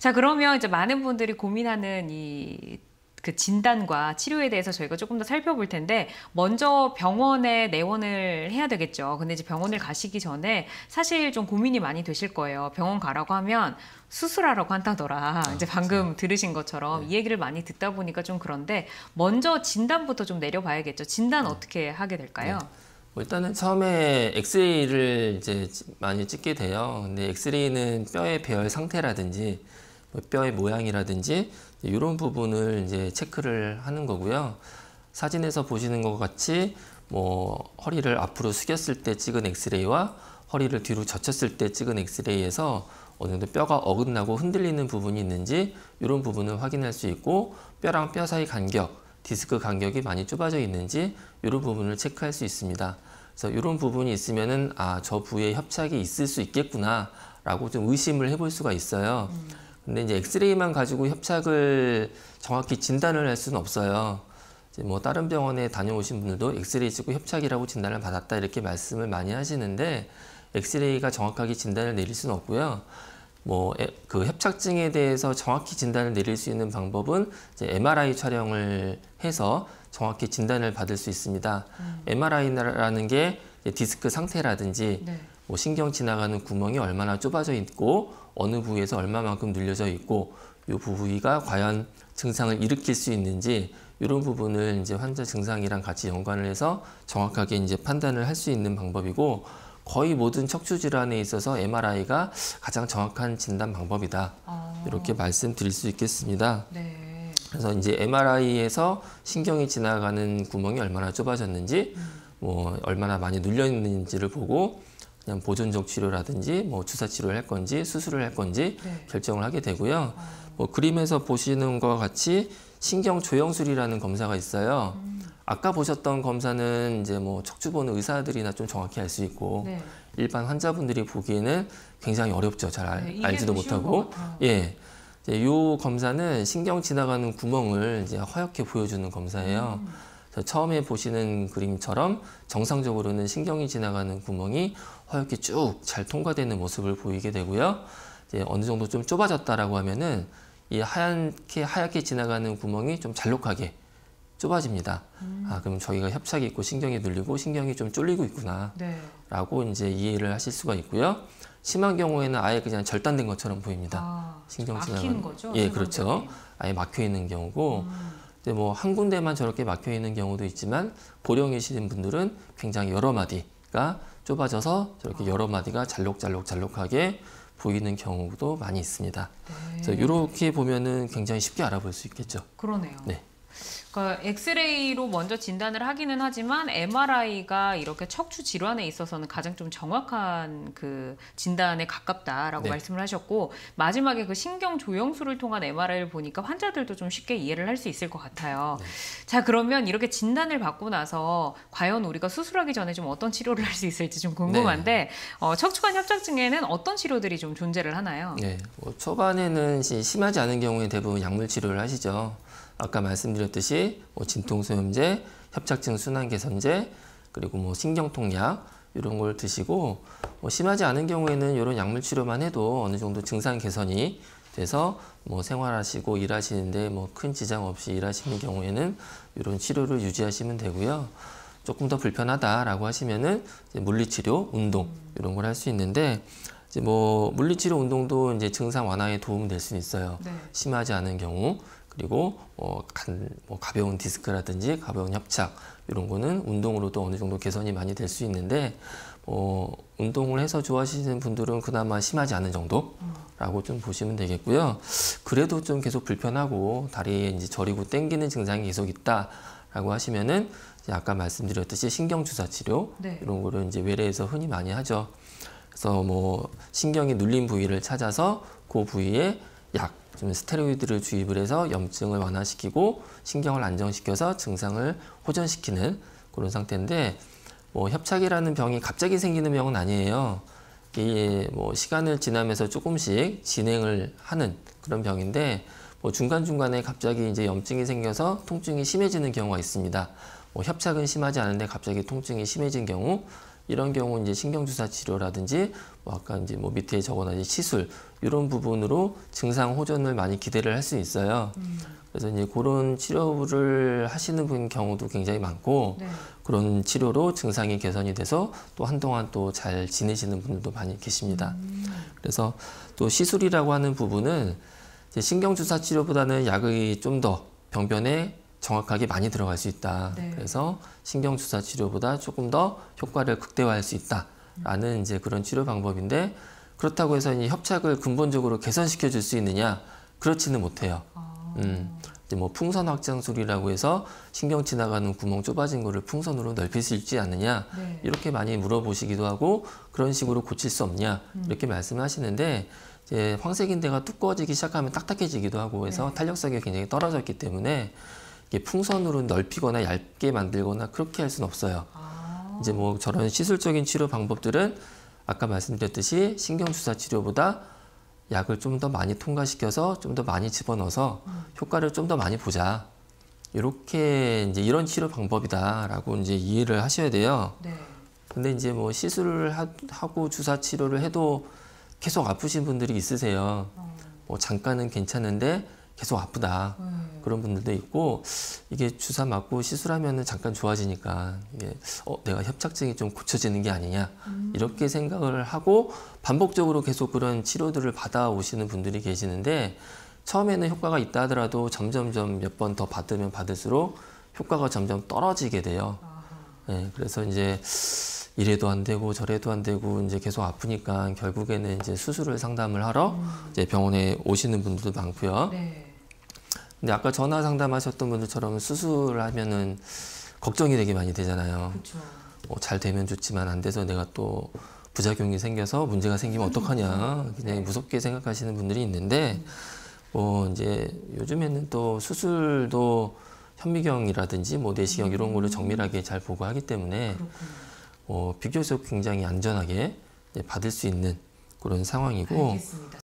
자, 그러면 이제 많은 분들이 고민하는 이그 진단과 치료에 대해서 저희가 조금 더 살펴볼 텐데 먼저 병원에 내원을 해야 되겠죠. 근데 이제 병원을 가시기 전에 사실 좀 고민이 많이 되실 거예요. 병원 가라고 하면 수술하라고 한다더라. 이제 방금 들으신 것처럼 이 얘기를 많이 듣다 보니까 좀 그런데 먼저 진단부터 좀 내려봐야겠죠. 진단 어떻게 하게 될까요? 뭐 일단은 처음에 엑스레이를 이제 많이 찍게 돼요. 근데 엑스레이는 뼈의 배열 상태라든지 뭐 뼈의 모양이라든지 이런 부분을 이제 체크를 하는 거고요. 사진에서 보시는 것 같이 뭐 허리를 앞으로 숙였을 때 찍은 엑스레이와 허리를 뒤로 젖혔을 때 찍은 엑스레이에서 어느 정도 뼈가 어긋나고 흔들리는 부분이 있는지 이런 부분을 확인할 수 있고 뼈랑 뼈 사이 간격, 디스크 간격이 많이 좁아져 있는지 이런 부분을 체크할 수 있습니다. 그래서 이런 부분이 있으면은 아 저 부위에 협착이 있을 수 있겠구나 라고 좀 의심을 해볼 수가 있어요. 음. 근데 이제 엑스레이만 가지고 협착을 정확히 진단을 할 수는 없어요. 이제 뭐 다른 병원에 다녀오신 분들도 엑스레이 찍고 협착이라고 진단을 받았다 이렇게 말씀을 많이 하시는데 엑스레이가 정확하게 진단을 내릴 수는 없고요. 뭐 그 협착증에 대해서 정확히 진단을 내릴 수 있는 방법은 이제 MRI 촬영을 해서 정확히 진단을 받을 수 있습니다. 음. MRI라는 게 디스크 상태라든지 네. 뭐 신경 지나가는 구멍이 얼마나 좁아져 있고 어느 부위에서 얼마만큼 눌려져 있고 이 부위가 과연 증상을 일으킬 수 있는지 이런 부분을 이제 환자 증상이랑 같이 연관을 해서 정확하게 이제 판단을 할 수 있는 방법이고 거의 모든 척추 질환에 있어서 MRI가 가장 정확한 진단 방법이다. 아. 이렇게 말씀드릴 수 있겠습니다. 네. 그래서 이제 MRI에서 신경이 지나가는 구멍이 얼마나 좁아졌는지, 음. 뭐 얼마나 많이 눌려 있는지를 보고 보존적 치료라든지 뭐 주사 치료를 할 건지 수술을 할 건지 네. 결정을 하게 되고요. 아. 뭐 그림에서 보시는 것과 같이 신경 조영술이라는 검사가 있어요. 음. 아까 보셨던 검사는 이제 뭐 척추 보는 의사들이나 좀 정확히 알 수 있고 네. 일반 환자분들이 보기에는 굉장히 어렵죠. 잘 알, 네, 알지도 못하고. 예. 이제 이 검사는 신경 지나가는 구멍을 이제 허옇게 보여주는 검사예요. 음. 처음에 보시는 그림처럼 정상적으로는 신경이 지나가는 구멍이 허옇게 쭉 잘 통과되는 모습을 보이게 되고요. 이제 어느 정도 좀 좁아졌다라고 하면은 이 하얗게 하얗게 지나가는 구멍이 좀 잘록하게 좁아집니다. 음. 아 그럼 저희가 협착이 있고 신경이 눌리고 신경이 좀 쫄리고 있구나라고 네. 이제 이해를 하실 수가 있고요. 심한 경우에는 아예 그냥 절단된 것처럼 보입니다. 아, 신경 지나가는 거죠? 예, 그렇죠. 아예 막혀 있는 경우고. 음. 근데 뭐 한 군데만 저렇게 막혀 있는 경우도 있지만 고령이신 분들은 굉장히 여러 마디가 좁아져서 저렇게 여러 마디가 잘록잘록잘록하게 보이는 경우도 많이 있습니다. 네. 그래서 이렇게 보면은 굉장히 쉽게 알아볼 수 있겠죠. 그러네요. 네. 그러니까 엑스레이로 먼저 진단을 하기는 하지만 MRI가 이렇게 척추 질환에 있어서는 가장 좀 정확한 그 진단에 가깝다라고 네. 말씀을 하셨고 마지막에 그 신경 조영술을 통한 MRI를 보니까 환자들도 좀 쉽게 이해를 할 수 있을 것 같아요. 네. 자 그러면 이렇게 진단을 받고 나서 과연 우리가 수술하기 전에 좀 어떤 치료를 할 수 있을지 좀 궁금한데 네. 어, 척추관 협착증에는 어떤 치료들이 좀 존재를 하나요? 네, 뭐 초반에는 심하지 않은 경우에 대부분 약물 치료를 하시죠. 아까 말씀드렸듯이 뭐 진통소염제, 협착증 순환 개선제, 그리고 뭐 신경통약 이런 걸 드시고 뭐 심하지 않은 경우에는 이런 약물 치료만 해도 어느 정도 증상 개선이 돼서 뭐 생활하시고 일하시는데 뭐 큰 지장 없이 일하시는 경우에는 이런 치료를 유지하시면 되고요. 조금 더 불편하다라고 하시면은 물리치료, 운동 이런 걸 할 수 있는데 이제 뭐 물리치료 운동도 이제 증상 완화에 도움이 될 수 있어요. 네. 심하지 않은 경우 그리고 뭐, 간, 뭐 가벼운 디스크라든지 가벼운 협착 이런 거는 운동으로도 어느 정도 개선이 많이 될 수 있는데 뭐 운동을 해서 좋아하시는 분들은 그나마 심하지 않은 정도라고 좀 보시면 되겠고요. 그래도 좀 계속 불편하고 다리에 이제 저리고 땡기는 증상이 계속 있다라고 하시면은 이제 아까 말씀드렸듯이 신경 주사 치료 네. 이런 거를 이제 외래에서 흔히 많이 하죠. 그래서 뭐 신경이 눌린 부위를 찾아서 그 부위에 약, 좀 스테로이드를 주입을 해서 염증을 완화시키고 신경을 안정시켜서 증상을 호전시키는 그런 상태인데 뭐 협착이라는 병이 갑자기 생기는 병은 아니에요. 이게 뭐 시간을 지나면서 조금씩 진행을 하는 그런 병인데 뭐 중간중간에 갑자기 이제 염증이 생겨서 통증이 심해지는 경우가 있습니다. 뭐 협착은 심하지 않은데 갑자기 통증이 심해진 경우 이런 경우 이제 신경주사 치료라든지 뭐 아까 이제 뭐 밑에 적어놨지 시술 이런 부분으로 증상 호전을 많이 기대를 할 수 있어요. 그래서 이제 그런 치료를 하시는 분 경우도 굉장히 많고 네. 그런 치료로 증상이 개선이 돼서 또 한동안 또 잘 지내시는 분들도 많이 계십니다. 그래서 또 시술이라고 하는 부분은 이제 신경 주사 치료보다는 약이 좀 더 병변에 정확하게 많이 들어갈 수 있다. 네. 그래서 신경 주사 치료보다 조금 더 효과를 극대화할 수 있다라는 이제 그런 치료 방법인데 그렇다고 해서 이 협착을 근본적으로 개선시켜 줄 수 있느냐? 그렇지는 못해요. 아, 음, 이제 뭐 풍선 확장술이라고 해서 신경 지나가는 구멍 좁아진 거를 풍선으로 넓힐 수 있지 않느냐 네. 이렇게 많이 물어보시기도 하고 그런 식으로 고칠 수 없냐 이렇게 말씀하시는데 이제 황색인대가 두꺼워지기 시작하면 딱딱해지기도 하고 해서 탄력성이 굉장히 떨어졌기 때문에 이게 풍선으로 넓히거나 얇게 만들거나 그렇게 할 수는 없어요. 아, 이제 뭐 저런 시술적인 치료 방법들은 아까 말씀드렸듯이 신경주사 치료보다 약을 좀 더 많이 통과시켜서 좀 더 많이 집어넣어서 효과를 좀 더 많이 보자. 이렇게 이제 이런 치료 방법이다라고 이제 이해를 하셔야 돼요. 네. 근데 이제 뭐 시술을 하- 하고 주사 치료를 해도 계속 아프신 분들이 있으세요. 어, 뭐 잠깐은 괜찮은데 계속 아프다. 네. 그런 분들도 있고 이게 주사 맞고 시술하면은 잠깐 좋아지니까 이게 어 내가 협착증이 좀 고쳐지는 게 아니냐 이렇게 생각을 하고 반복적으로 계속 그런 치료들을 받아 오시는 분들이 계시는데 처음에는 효과가 있다 하더라도 점점점 몇 번 더 받으면 받을수록 효과가 점점 떨어지게 돼요. 아하. 네, 그래서 이제 이래도 안 되고 저래도 안 되고 이제 계속 아프니까 결국에는 이제 수술을 상담을 하러 이제 병원에 오시는 분들도 많고요. 네. 근데 아까 전화 상담하셨던 분들처럼 수술을 하면은 걱정이 되게 많이 되잖아요. 그렇죠. 뭐잘 되면 좋지만 안 돼서 내가 또 부작용이 생겨서 문제가 생기면 어떡하냐. 굉장히 무섭게 생각하시는 분들이 있는데 뭐 이제 요즘에는 또 수술도 현미경이라든지 뭐 내시경 이런 거를 정밀하게 잘 보고 하기 때문에. 어, 비교적 굉장히 안전하게 받을 수 있는 그런 상황이고 알겠습니다.